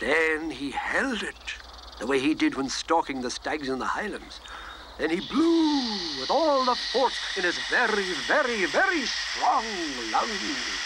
Then he held it, the way he did when stalking the stags in the Highlands. Then he blew with all the force in his very, very, very strong lungs.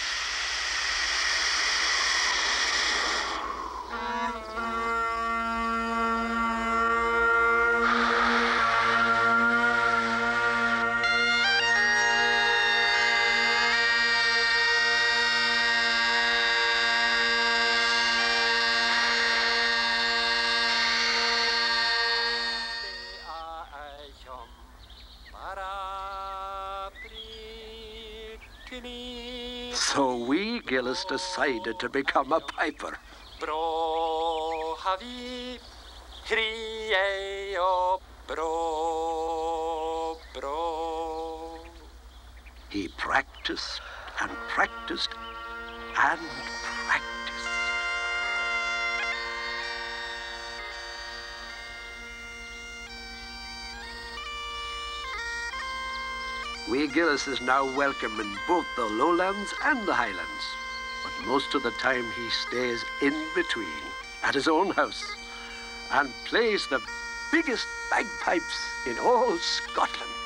So Wee Gillis decided to become a piper. Bro har vi o bro, bro. He practiced and practiced and Wee Gillis is now welcome in both the lowlands and the highlands. But most of the time he stays in between at his own house and plays the biggest bagpipes in all Scotland.